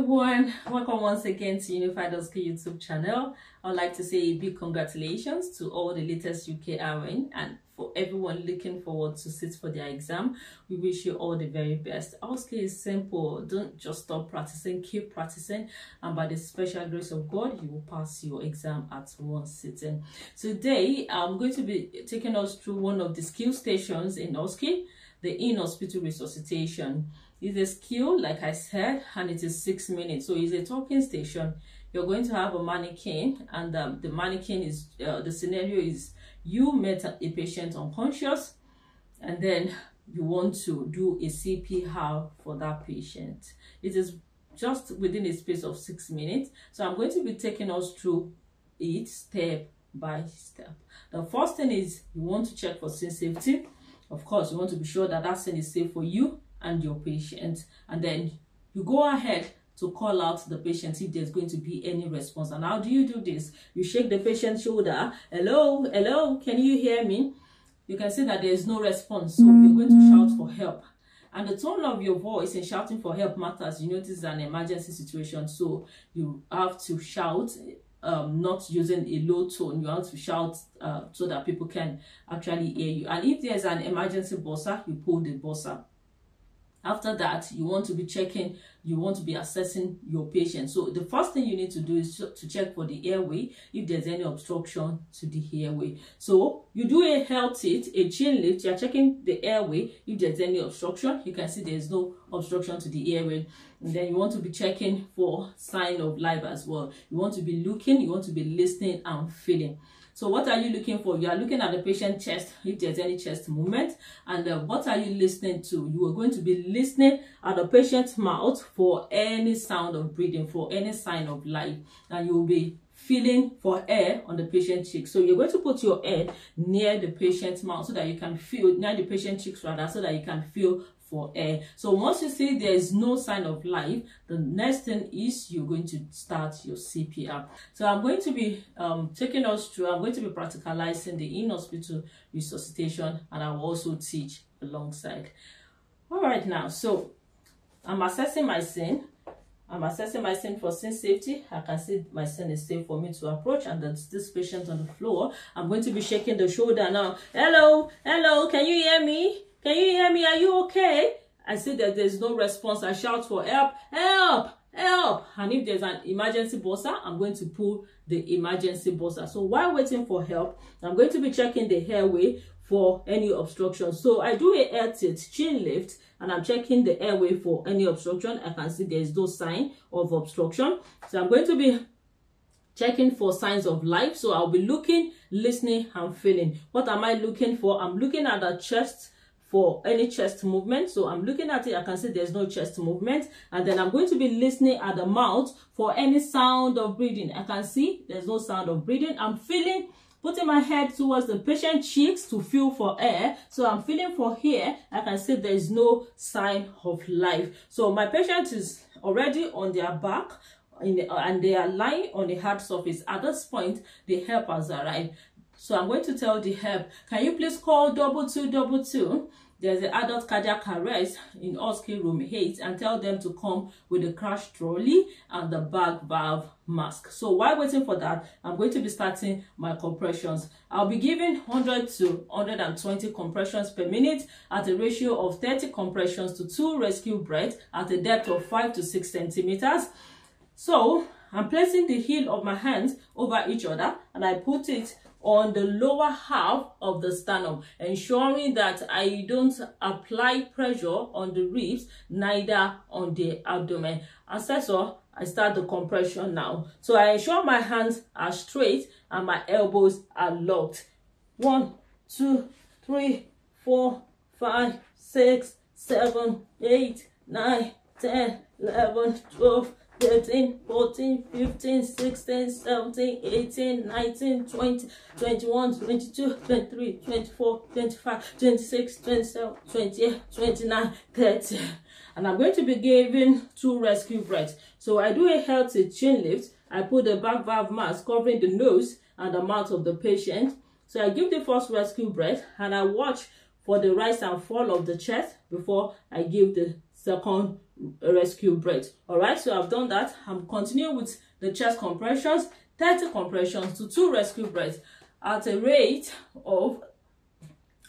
everyone, welcome once again to Unified OSCE YouTube channel. I'd like to say a big congratulations to all the latest UK RN and for everyone looking forward to sit for their exam. We wish you all the very best. OSCE is simple. Don't just stop practicing, keep practicing and by the special grace of God, you will pass your exam at one sitting. Today, I'm going to be taking us through one of the skill stations in OSCE, the in-hospital resuscitation. It's a skill, like I said, and it is six minutes. So it's a talking station. You're going to have a mannequin, and um, the mannequin is uh, the scenario is you met a patient unconscious, and then you want to do a CPR for that patient. It is just within a space of six minutes. So I'm going to be taking us through it step by step. The first thing is you want to check for scene safety. Of course, you want to be sure that that scene is safe for you and your patient and then you go ahead to call out the patient if there's going to be any response. And how do you do this? You shake the patient's shoulder. Hello hello can you hear me? You can see that there is no response so you're going to shout for help. And the tone of your voice in shouting for help matters. You notice an emergency situation so you have to shout um, not using a low tone. You have to shout uh, so that people can actually hear you. And if there's an emergency buzzer, you pull the buzzer after that you want to be checking you want to be assessing your patient. So the first thing you need to do is to check for the airway if there's any obstruction to the airway. So you do a health hit a chin lift you're checking the airway if there's any obstruction. You can see there's no obstruction to the airway. And then you want to be checking for sign of life as well. You want to be looking you want to be listening and feeling so what are you looking for? You are looking at the patient chest, if there's any chest movement. And uh, what are you listening to? You are going to be listening at the patient's mouth for any sound of breathing, for any sign of life. And you will be feeling for air on the patient's cheek. So you're going to put your head near the patient's mouth so that you can feel, near the patient's cheeks rather, so that you can feel for air. So once you see there is no sign of life, the next thing is you're going to start your CPR. So I'm going to be um, taking us through, I'm going to be practicalizing the in-hospital resuscitation and I will also teach alongside. All right now, so I'm assessing my scene. I'm assessing my scene for scene safety. I can see my scene is safe for me to approach and there's this patient on the floor. I'm going to be shaking the shoulder now. Hello, hello, can you hear me? Can you hear me? Are you okay? I see that there's no response. I shout for help, help, help. And if there's an emergency buzzer, I'm going to pull the emergency buzzer. So while waiting for help, I'm going to be checking the airway for any obstruction. So I do a head tilt, chin lift, and I'm checking the airway for any obstruction. I can see there's no sign of obstruction. So I'm going to be checking for signs of life. So I'll be looking, listening, and feeling. What am I looking for? I'm looking at the chest for any chest movement. So I'm looking at it, I can see there's no chest movement. And then I'm going to be listening at the mouth for any sound of breathing. I can see there's no sound of breathing. I'm feeling putting my head towards the patient cheeks to feel for air. So i'm feeling for here. I can see there is no sign of life. So my patient is already on their back the, and they are lying on the hard surface. At this point the help has arrived. So I'm going to tell the help, can you please call double two double two? There's an adult cardiac arrest in OSCE room 8 and tell them to come with the crash trolley and the bag valve mask. So while waiting for that, I'm going to be starting my compressions. I'll be giving 100 to 120 compressions per minute at a ratio of 30 compressions to 2 rescue breaths at a depth of 5 to 6 centimeters. So I'm placing the heel of my hands over each other and I put it on the lower half of the sternum, ensuring that I don't apply pressure on the ribs, neither on the abdomen. As I saw, I start the compression now. So I ensure my hands are straight and my elbows are locked. One, two, three, four, five, six, seven, eight, nine, ten, eleven, twelve, 13, 14, 15, 16, 17, 18, 19, 20, 21, 22, 23, 24, 25, 26, 27, 28, 29, 30. And I'm going to be giving two rescue breaths. So I do a head tilt chin lift. I put the bag valve mask covering the nose and the mouth of the patient. So I give the first rescue breath and I watch for the rise and fall of the chest before I give the second rescue breath. All right so i've done that. I'm continuing with the chest compressions 30 compressions to two rescue breaths at a rate of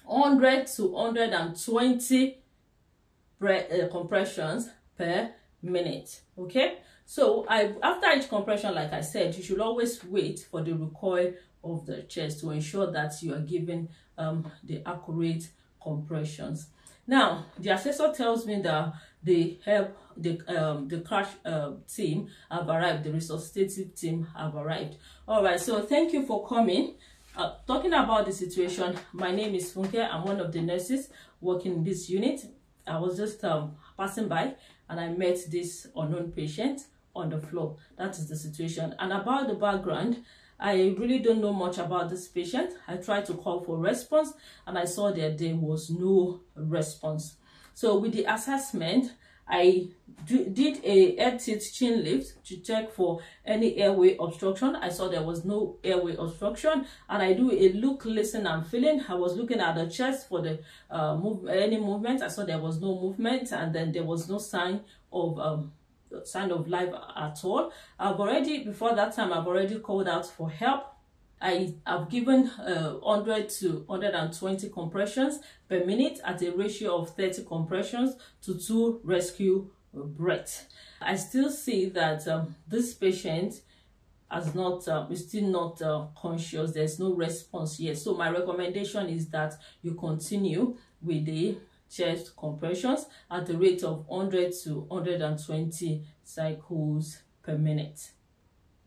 100 to 120 breath, uh, compressions per minute. Okay? So i after each compression like i said you should always wait for the recoil of the chest to ensure that you are giving um, the accurate compressions now the assessor tells me that the help the um the crash uh, team have arrived the resuscitative team have arrived. All right so thank you for coming. Uh, talking about the situation my name is funke. I'm one of the nurses working in this unit. I was just um passing by and i met this unknown patient on the floor. That is the situation. And about the background I really don't know much about this patient. I tried to call for response and I saw that there was no response. So with the assessment, I do, did a head tilt chin lift to check for any airway obstruction. I saw there was no airway obstruction and I do a look, listen and feeling. I was looking at the chest for the uh, move, any movement. I saw there was no movement and then there was no sign of um, sign of life at all. I've already, before that time, I've already called out for help. I have given uh, 100 to 120 compressions per minute at a ratio of 30 compressions to 2 rescue breaths. I still see that um, this patient has not uh, is still not uh, conscious there's no response yet so my recommendation is that you continue with the chest compressions at the rate of 100 to 120 cycles per minute.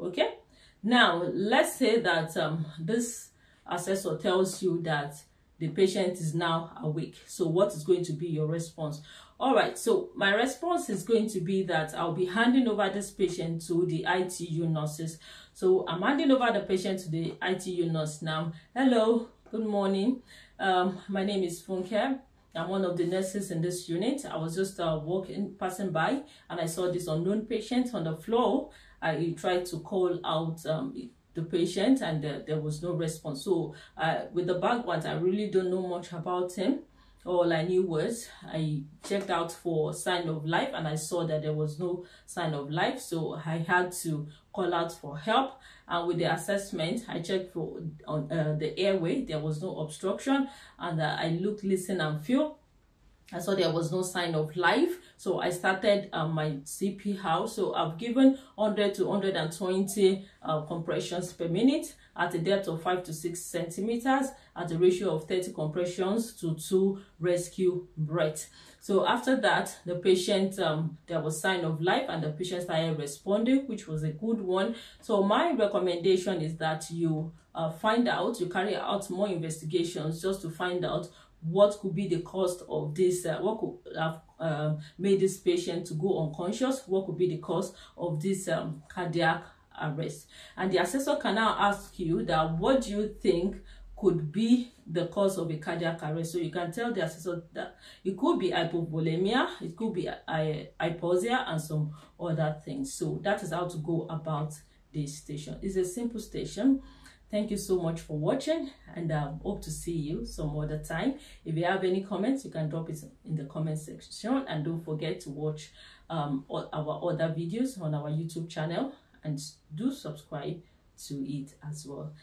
Okay? Now let's say that um, this assessor tells you that the patient is now awake. So what is going to be your response? All right so my response is going to be that i'll be handing over this patient to the itu nurses. So i'm handing over the patient to the itu nurse now. Hello good morning. Um my name is funke I'm one of the nurses in this unit. I was just uh, walking, passing by, and I saw this unknown patient on the floor. I tried to call out um, the patient, and uh, there was no response. So, uh, with the background, I really don't know much about him. All I knew was I checked out for sign of life, and I saw that there was no sign of life. So I had to call out for help and with the assessment i checked for on uh, the airway there was no obstruction and uh, i looked listen and feel I saw there was no sign of life. So I started um, my CPR. So I've given 100 to 120 uh, compressions per minute at a depth of 5 to 6 centimeters at a ratio of 30 compressions to 2 rescue breaths. So after that, the patient, um, there was sign of life and the patient started responding, which was a good one. So my recommendation is that you uh, find out, you carry out more investigations just to find out what could be the cost of this, uh, what could have uh, made this patient to go unconscious, what could be the cost of this um, cardiac arrest. And the assessor can now ask you that what do you think could be the cause of a cardiac arrest. So you can tell the assessor that it could be hypovolemia, it could be hypoxia, and some other things. So that is how to go about this station. It's a simple station. Thank you so much for watching and I um, hope to see you some other time. If you have any comments, you can drop it in the comment section and don't forget to watch um, our other videos on our YouTube channel and do subscribe to it as well.